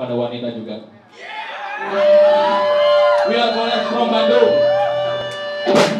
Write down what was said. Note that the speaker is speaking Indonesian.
pada wanita juga. We are from Bandung.